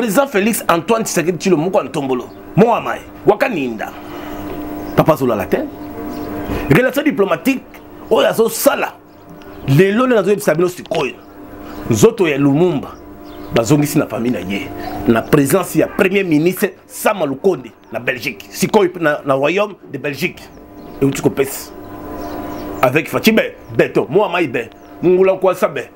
président félix antoine tshisekedi tshilo moko ya ntombolo mowa mai wakaninda papa azolala te relation diplomatique oyo azosala lelo nde nazoyebisa bino sikoyo nzoto ya lumumba bazongisi na famille na ye na présence ya premier ministre sama lukonde na belgique sikoyo na, na royaume de belgique euti kopesa avec facibe beto mowa mai be ngula kwasa be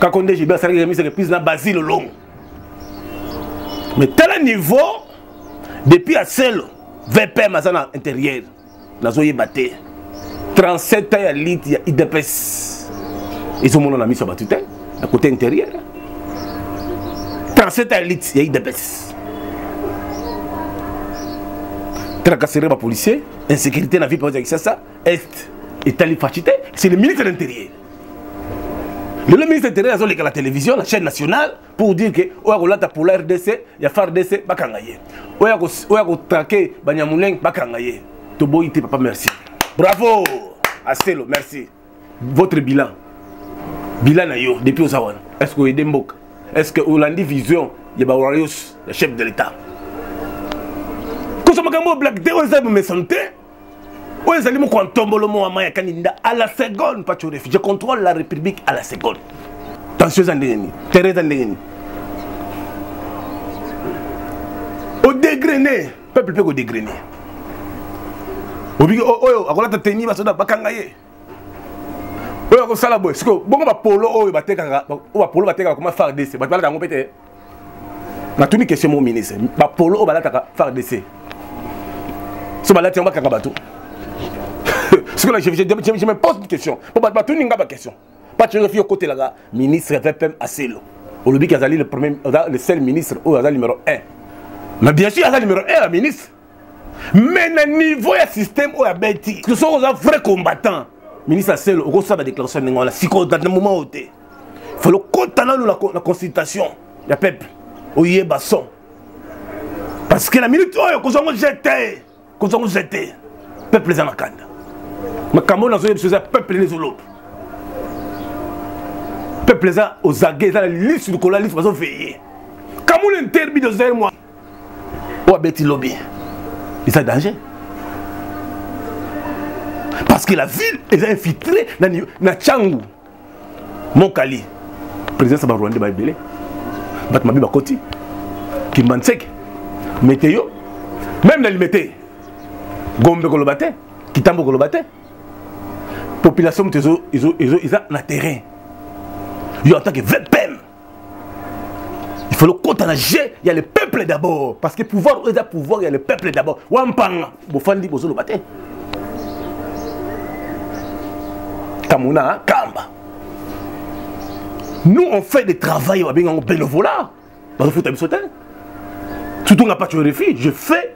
kako nde jibe asalaki remise ya reprise na basile olongo mais tala niveau depuis aselo vpm aza na intérieur nazoyeba te 37 ans ya lite ya idps ezomona na miso ya bato te na côté intérieur 37 ans ya lite ya idps tracasserie bapolicier insécurité na ville province ya kisasa est etali faci te c'est le ministre de l'intérieur lelo ministre intérieur azoleka na télévision na chaîne nationale pour dire ke oyo akolata pola rdc ya fardc bakanga ye oyo akotrake banyamulenge bakanga ye toboyi te papa merci bravo aselo merci votre bilan bilan na yo depuis oza wana est ce que oyede mboka est ce que olandi vision ya bawarios ya chef de l'état kosa makambo oyo black te oyo eza bomesano te oyo ezali moko ya ntombolo mowa mai ya kaninda à la seconde pacho refi je contrôle la république à la seconde tension eza ndenge nini terrain eza ndenge nini odegrene peuple mpe kodegrene obiki oyo akolata teni basoda bakanga ye oyo akosala boye sikoyo bongo bapolo oyo batekaka oyo bapolo batekaka koma fardc bato balata yango mpe te natuni question mo ministre bapolo oyo balataka fardc so balati yango bakanga bato sikola je me pose une question po bato batuni nga baquestion patriofi okotelaka ministre vpm aselo olobiki azali le seul ministre oyo aza numéro 1 mais bien sûr aza numéro 1 ya ministre mais na niveau ya système oyo abeti soki oza vrai combattant ministre aselo okosala badéclaration ndenge wana sikoyo na moment oyo te falo kota nanu na consultation ya peuple oyeba son parce que na minute oyo kozwa yango jete kozwa yango jete peuple eza na kanda makambo oyo nazoyebisa eza peuple nde ezoloba peuple eza ozage eza na lisu likolo ya lisu bazoveye kamuna interbi de zaire mwa oyo abeti lobi eza danger parce que la ville eza infiltré na, na changu mokali présidence ya barwande ba ebele bato mabe bakoti kimbanseke meteyo meme na limete gombe koloba te kitambo koloba te population moto eza na terrain yo en tant que vpm il faut lokota na jeu ya le peuple d'abord parce que pouvoir oyo eza pouvoir ya le peuple d'abord wampanga bofandi bozoloba te kamuna kamba nous on fait des travail oyo babengango bénévolat bazofuta biso te surtout nga pacho refi je fais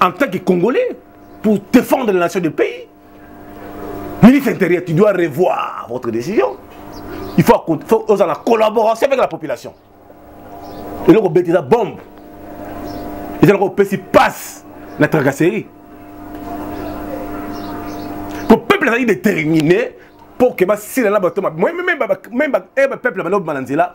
en tant que congolais pour défendre la nation du pays ministre intérieur tu dois revoir votre décision il faut ozala na collaboration avec la population eloko obeti eza bombe eza loko opesi passe na tracasserie po peuple azali déterminé mpo ke basila na bato meme bapeuple bana obima na nzela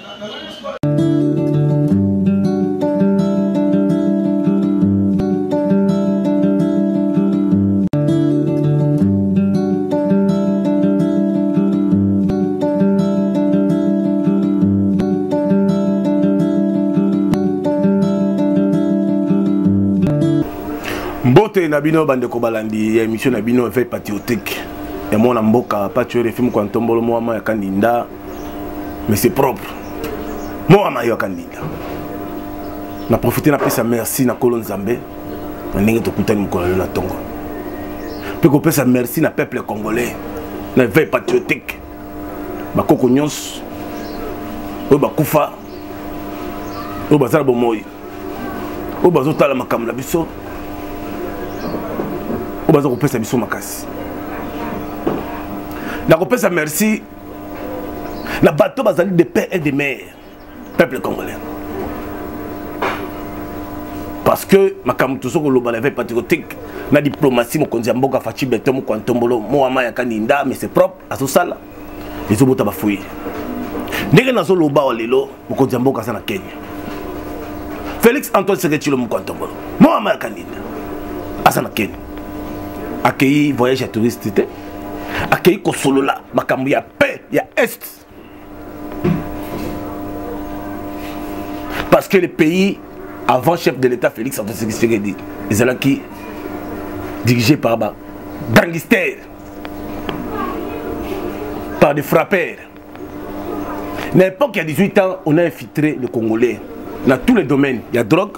mbote na bino bandeko balandi ya émission na bino veille patriotique ya mwana mboka patriote efi mokwa ntombolo mwama ya kandinda mais c'est propre moa mayo akandinda na profite napesa merci na kolo nzambe na ndenge tokutani mokolo lelo na tongo mpe kopesa merci na peuple congolais na éveil patriotique bakoko nyonso oyo bakufa oyo baza na bomoi oyo bazotala makambo na biso oyo baza kopesa biso makasi nakopesa merci na bato bazali de père et de mère peuple congolais parce que makambo tozo koloba na veille patriotique na diplomatie mokonzi ya mboka faci beton moko ya ntombolo moama ya kaninda mais c'est propre azosala ezobota bafuyi ndenge nazoloba wa lelo mokonzi ya mboka aza na kenya félix antoine sekechilo moko ya ntombolo moama ya kaninda aza na kenya akei voyage ya touriste te akei kosolola makambo ya paix ya est parce que le pays avant chef de l'état félix antoine tshisekedi ezalaki dirigé par ba gangisters par des frappeurs na époque ya 18 ans on a infiltré le congolais dans tous les domaines il y a drogue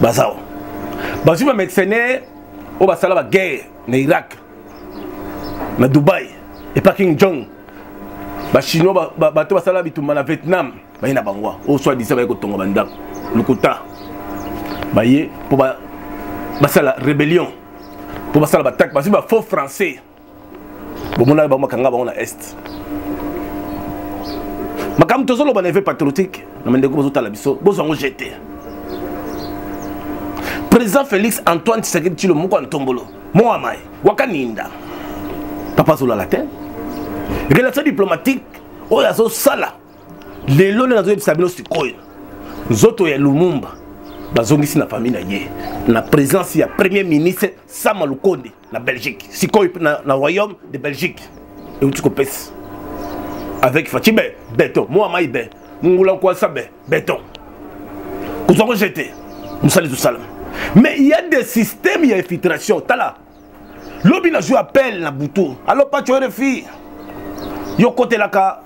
baza awa bazwi bamercenaire oyo basala baguerre na irak na dubai epa king jong bachinois bato basala bitumba na vietnam baye na bango oyo soi disa baye kotonga bandako lokuta baye mpo basala rébellion mpo basala batake bazwi bafaux français bomonaki bango bakanga bango na est makambo tozoloba na eve patriotique na mandeko bozotala biso bozwa yango jete président félix antoine tshisekedi tshilo moko ya ntombolo mowa mai wakaninda papa azolala te relation diplomatique oyo azosala lelo nde nazoyebisa bino sikoyo nzoto ya lumumba bazongisi na famille na ye na présence ya premier ministre sama lukonde na belgique sikoyo mpe na, na royaume de belgique euti kopesa avec faci be beton mua mai be mongula nkwasa be beton kozwa ko jete mosala ezosalama mais il y a des systèmes ya infiltration tala lobi nazwi appel na butu alo paco rfi yo kotelaka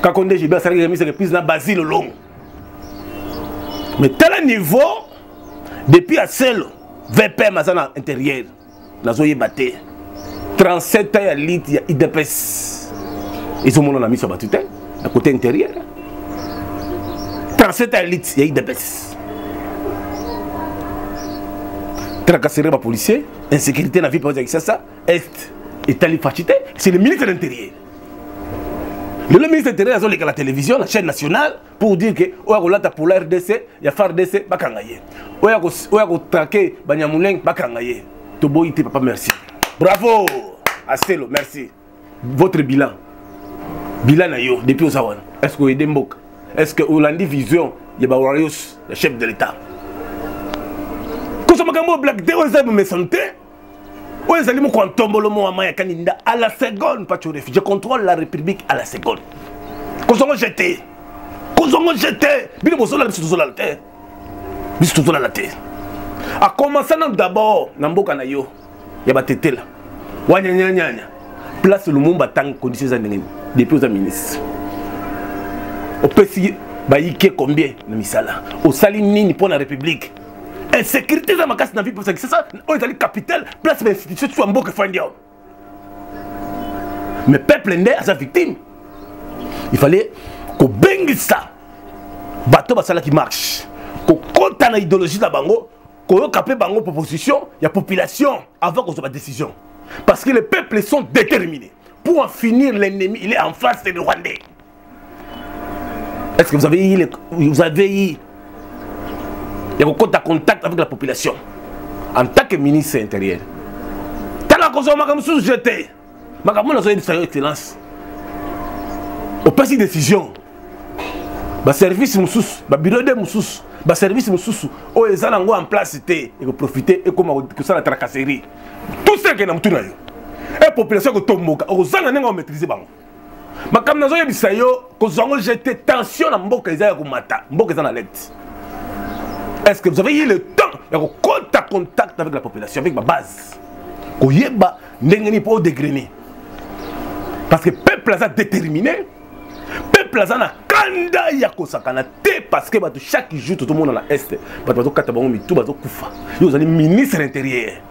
kako nde jibe asalaki remise ya reprise na basile olongo mais tala niveau depuis aselo vpm aza na intérieur nazoyeba te 37 ans ya lite ya idps ezomona na miso ya bato te na côté intérieur 37 ans ya lite ya idps tracasserie bapolicier insécurité na ville province ya kisasa est etali faci te c'est le ministre de l'intérieur lelo ministre intérieur azoleka na télévision na chaîne nationale pour dire ke oyo akolata pola rdc ya fardc bakanga ye oyo akotrake banyamulenge bakanga ye toboyi te papa merci bravo aselo merci votre bilan bilan na yo depuis oza wana est ce que oyede mboka est ce que olandi vision ya bawarios ya chef de l'état kosa makambo oyo black te oyo eza bomesano te oyo ezali moko ya ntombolo mo ama ya kaninda à la seconde pacho refi je contrôle la république à la seconde kozongo jete kozongo jete bino bozolala biso tozolala te biso tozolala te akomansa nano d'abord na mboka na yo ya batetela wanyanyanyanya place lumumba atangi condition eza ndenge depuis oza ministre opesi bayike combien na misala osali nini mpo na république insécurité eza makasi na vie posaki c'est ça oyo ezali capital place ba institution tu ya mboka efandi awa mais peuple nde aza victime il fallait kobengisa bato basalaki marche kokɔta na idéologie na bango koyoka mpe bango proposition ya population avant kozwa badécision parce que les peuples sont déterminés pour en finir l'ennemi il est en face c'est le rwandais est ce que vous avez eu le, vous avez eu ya kokota contact avec la population en tant que ministre intérieur tala kozwa makambo mosusu je te makambo oyo nazoyebisa yo excellence opesi décision baservice mosusu babiro de mosusu baservice mosusu oyo eza nango en place te ekoprofite ekoma kosala tracasserie tout ce eke na motu na yo e population ekotomboka okozanga ndenge omaîtrise bango makambo nazoyebisa yo kozwa yango jete tension na mboka eza ya komata mboka eza na lete est ce que vous avez eu le temps ya kokota contact avec la population avec babase koyeba ndenge nini mpo odegrene parce que peuple aza déterminé peuple aza na kanda ya kosakana te parce que bato chaque jour tozomonana este bato bazokata bango mitu bazokufa yo ozali ministre intérieur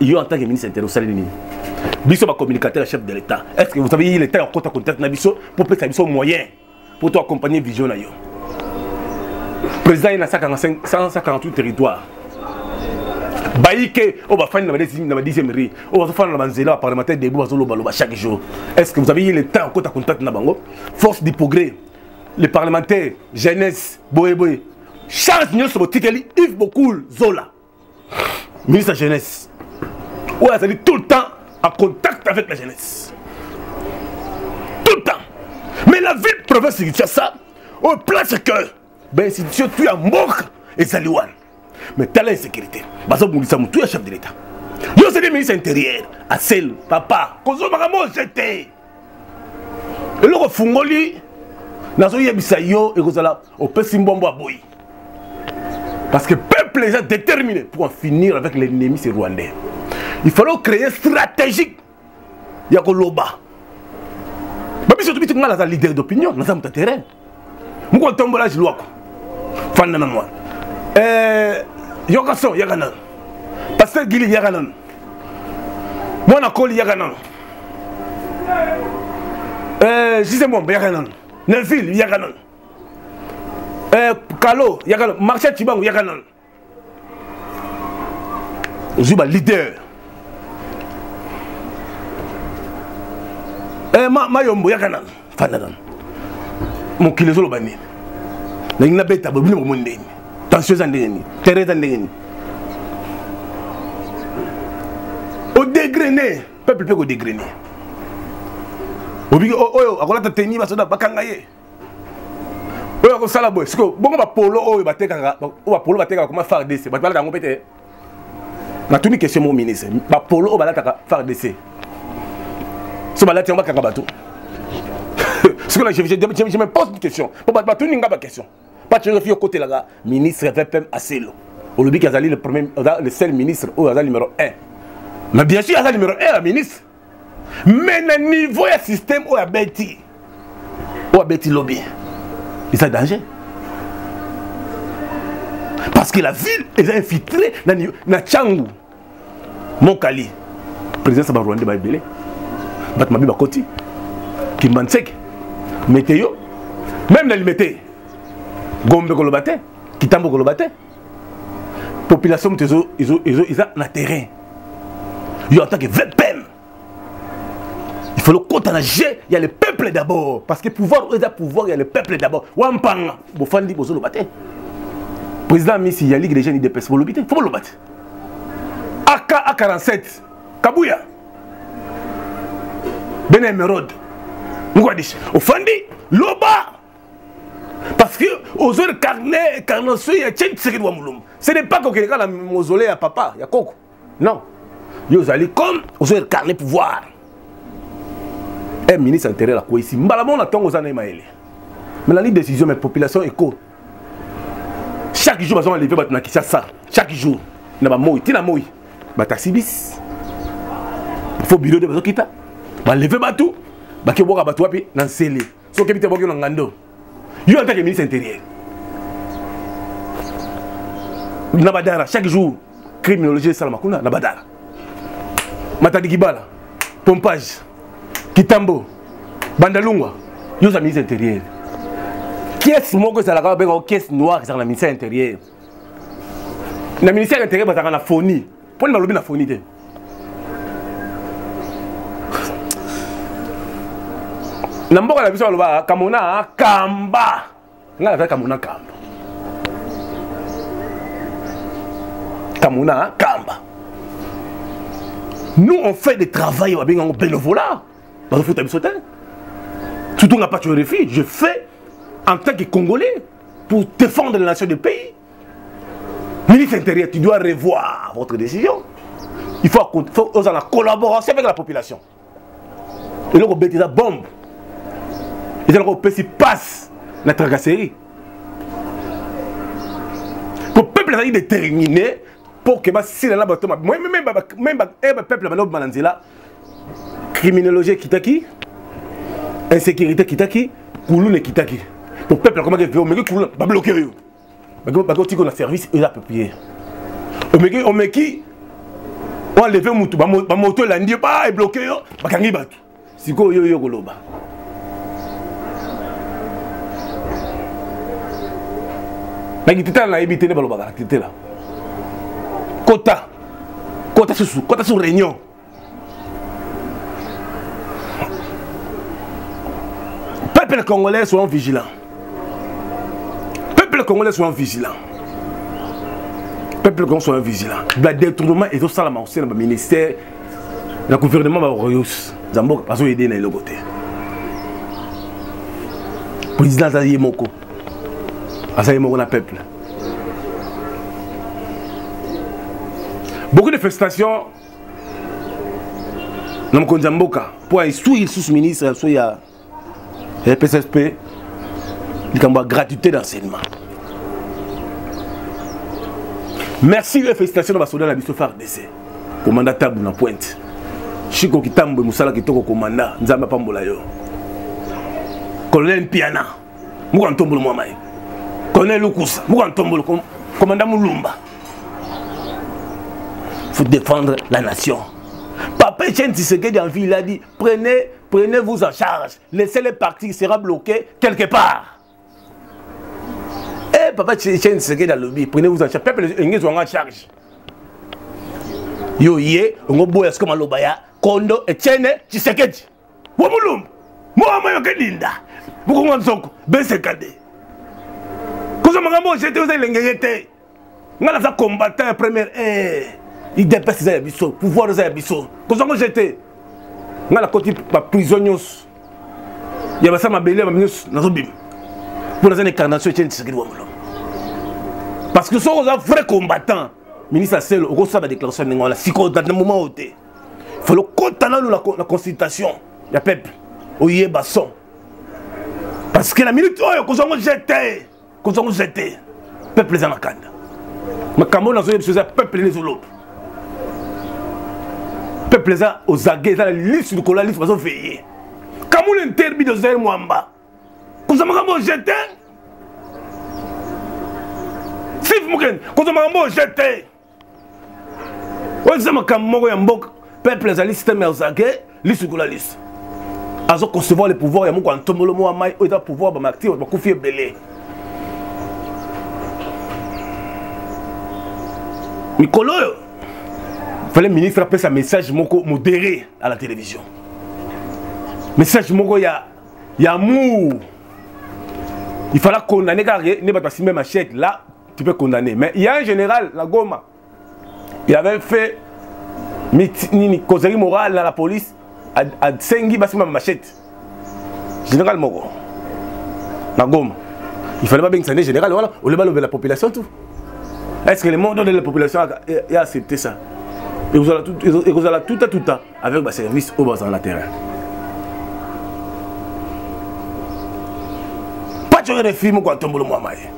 yo en tant que ministre intérieur osali nini biso bacommunicateur ya chef de l'état est ce que vous savez l'état akota contact na biso mpo pesa biso moyen mpo to accompagne vision na yo président ye na 148 territoire bayike oyo bafandi na ba 10e ri oyo bazofanda na banzela ba parlementaire debout bazolobaloba chaque jour est ce que vous avez ye l'état akota contact na bango force du progrès les parlementaires jeunesse boyeboye charge nyonso botikeli ive bokoul zola ministre ya jeunesse oyo azali tout le temps en contact avec la jeunesse tout le temps mais la ville province de kinshasa oyo place que bainstitution tu ya mboka ezali wana mais tala insécurité bazobundisa motu ya chef de l'état yo ozali ministre intérieur asel papa kozwa makambo oje te eloko ofungoli nazoyebisa yo ekozala opesi mbwambo aboyi parce que peuple eza déterminé pour en finir avec l'ennemi c'est rwandais il fallait créer stratégique ya koloba babiso tobiso ngai naza leader d'opinion naza moto ya terrain moko tombola zilwako fanda na mwana eh, yoka son yaka nanu pasteur gili yaka nanu mwana koli yaka nanu eh, jise mombe yaka nanu neville yaka nanu eh, kalo yaka nanu marchel cibango yaka nanu ozwi baleader eh, mayombo yaka nano fanda nano mokili ezoloba nini nalingi nabeta boye bino bomoni ndenge nini tension eza ndenge nini terrain eza ndenge nini odegrene peuple mpe kodegrene oyo akolata teni basoda bakanga ye oyo akosala boye sikoyo bongo bapolo oyo batekaka oyo bapolo batekaka koma fardc bato balata yango mpe te natuni question mo ministre bapolo oyo balataka fardc so balati yango bakanga bato sikoyo je me pose une question po bato batuni nga baquestion patriofi okotelaka ministre vpm aselo olobi ke azali le seul ministre oyo aza numéro 1 mais bien sûr aza numéro 1 ya ministre mais na niveau ya système oyo abeti oyo abeti lobi eza danger parce que la ville eza infiltré na, na changu mokali présidence ya barwande ba ebele bato mabe bakoti kimbanseke meteyo meme na limete gombe koloba te kitambo koloba te population moto ezo, ezo, ezo, eza na terrain yo en tant que vpm il faut lokota na jeu ya le peuple d'abord parce que pouvoir oyo eza pouvoir ya le peuple d'abord wa mpanga bofandi bozoloba te président amisi ya ligue des jeunes idps bolobi te fo boloba te ak a 47 kabuya bena emerode mokwadisi ofandi loba parce que ozo carnet carnation ya Chen Tshisekedi wa Mulumba ce n'est pas kokende kaka na mausolée ya papa ya koko non yo ozali comme ozo carnet pouvoir un ministre intérieur akweyisi mbala moko na ntongo oza na ye mayele mais nani décision mais population eko chaque jour bazonga leve bato na kinshasa chaque jour na bamoi ti na moi bataxibis fo biro de bazokita baleve bato bakiboka bato wapi na nsele soki okebi te boki na ngando yo en tant que ministre intérieur na badara chaque jour criminologie esalama kuna na badara matadi kibala pompage kitambo bandalungwa yo oza ministre intérieur kese moko ezalaka babengao kese noire ezalaka na ministère intérieur na ministère intérieur bazalaka na foni mpo nini balobi na foni te na mboka na biso balobaka kamona kamba ngai nazali kamona kamba kamona kamba nous on fait des travail babenga yango bénévolat bazofuta biso te surtout nga pacho refi je fais en tant que congolais pour défendre la nation du pays ministre intérieur tu dois revoir votre décision il faut, faut ozala na collaboration avec la population eloko obeti eza bombe eza loko opesi passe na tracasserie po peuple azali déterminé mpo ke basila na bato mabe meme bapeuple banda obima na nzela criminologie ekitaki insécurité ekitaki kuluna ekitaki po peuple akomaki omeki kuluna babloke yo bakotika na service eza approprié omeki omeki oaleve motu bamoto elandi yo ba ebloke yo bakangi bato sikoyo yo yo koloba na kitetela nayebi te nde balobaka na kitetela kota kota susu kota susu réunion peuple congolais soyons vigilants peuple congolais soyons vigilants peuple congolais soyons vigilants badétournement ezosalama kosala na baministère na gouvernement baroyos za mboka bazoyede na eloko te président aza ye moko aza ye moko na peuple beaucoup de félicitations na mokonzi ya mboka mpo aesui lisusu ministre ya so ya pssp likambo ya gratuité d'enseignement merci e félicitation na basoda na biso fardc komanda tabu na pointe chiko kitambwe mosala kitoko komanda nzambe apambola yo colonel mpiana moko na ntombolo mwa mai colonel lukusa moko na ntombolo komanda mulumba faut défendre la nation papa etienne tshisekedi en vie il a dit prenez prenez vous en charge laissez les partis sera bloqué quelque part eh papa etienne tshisekedi alobi prenez vous en charge peuple enge ezwanga en charge yo ye ongoboya siko maloba ya kondo etienne tshisekedi wamulumbu moama yoke linda bokongo nzoko besekade koza makambo oje te oza elenge ye te ngai naza combattant ya première eh, idps eza ya biso pouvoir eza ya biso kozango je te ngai nakoti baprison nyonso ya basala mabele ya nyonso nazobima mpo naza na incarnation etienne tshisekedi wa molongo parce que soki oza vrai combattant ministre ya selo okosala badéclaration ndenge wana sikoyo na moment oyo te falo kota nanu na consultation ya peuple oyeba son parce que na minute oyo kozwa yango jete kozwa yango jete peuple eza na kanda makambo oyo nazoyebisa eza peuple nde ezoloba peuple eza ozage eza na lisu likolo ya lisu bazoveye kamuna interbi de zaire mwamba kozwa makambo oyo jete sif mokende kozwa makambo oyo jete oyo eza makambo moko ya mboka peuple ezali systeme ya zake lisukula lisu azo concevoir le pouvoir ya moko ya ntombolo moko ya mai oyo eza pouvoir bamartire bakufi ebele mikolo oyo fale ministre apesa message moko modéré à la télévision message moko ya ya amour il fallait condamner kaka ne bato basimbe machete la tu peux condamner mais il y a un général na goma il avait fait nini causerie morale na la police asengi basimba machete général moko na goma il fallait babengisa nde général wana ole balobela population tout est ce que le monde de la population ya accepte ça ekozala tuta tuta avec ba service oyo bazala na terrain pas de refi moko atombolo mwa maye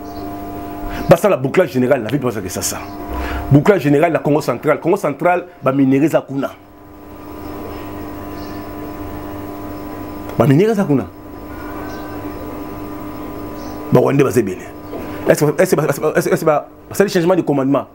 basala bouclage général na vie bazalaka esasa bouclage général na congo central congo central baminere eza kuna baminere eza kuna barwande baza ebele basali changement de commandement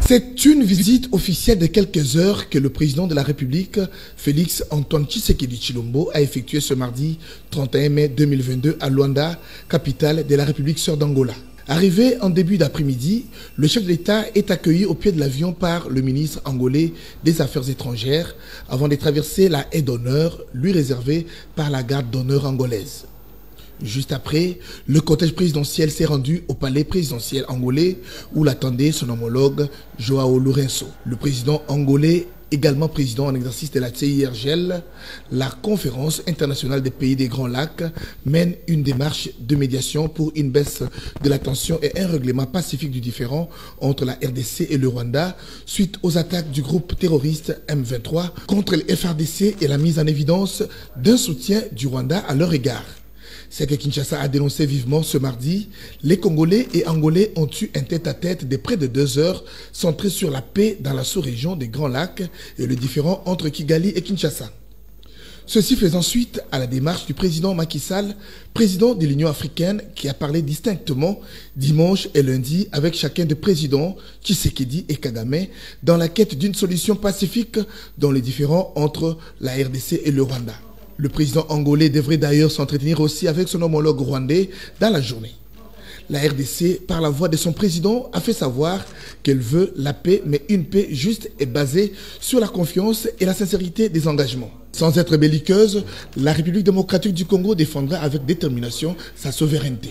C'est une visite officielle de quelques heures que le président de la République, Félix Antoine Tshisekedi Chilombo, a effectuée ce mardi 31 mai 2022 à Luanda, capitale de la République sœur d'Angola. Arrivé en début d'après-midi, le chef de l'État est accueilli au pied de l'avion par le ministre angolais des Affaires étrangères avant de traverser la haie d'honneur lui réservée par la garde d'honneur angolaise. Juste après, le cortège présidentiel s'est rendu au palais présidentiel angolais où l'attendait son homologue Joao Lourenço. Le président angolais également président en exercice de la CIRGL, la Conférence internationale des pays des Grands Lacs mène une démarche de médiation pour une baisse de la tension et un règlement pacifique du différend entre la RDC et le Rwanda suite aux attaques du groupe terroriste M23 contre le FRDC et la mise en évidence d'un soutien du Rwanda à leur égard c'est que Kinshasa a dénoncé vivement ce mardi les Congolais et Angolais ont eu un tête-à-tête de près de deux heures centré sur la paix dans la sous-région des Grands Lacs et le différend entre Kigali et Kinshasa. Ceci faisant suite à la démarche du président Macky Sall, président de l'Union africaine, qui a parlé distinctement dimanche et lundi avec chacun des présidents Tshisekedi et Kagame dans la quête d'une solution pacifique dans les différends entre la RDC et le Rwanda. Le président angolais devrait d'ailleurs s'entretenir aussi avec son homologue rwandais dans la journée. La RDC, par la voix de son président, a fait savoir qu'elle veut la paix, mais une paix juste et basée sur la confiance et la sincérité des engagements. Sans être belliqueuse, la République démocratique du Congo défendra avec détermination sa souveraineté.